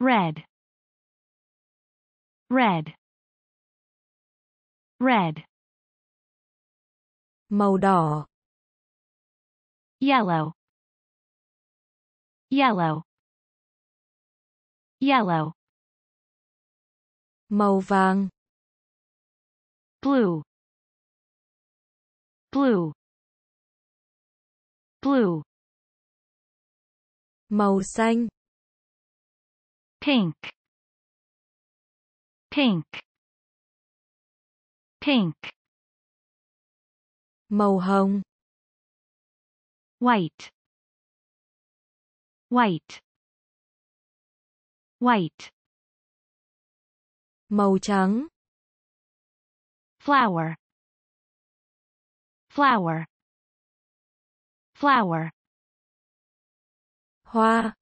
red. Red. Red. Màu đỏ. Yellow. Yellow. Yellow. Màu vàng. Blue. Blue. Blue. Màu xanh pink pink pink màu hồng. White. White. White. Màu trắng. Flower. Flower. Flower. Hoa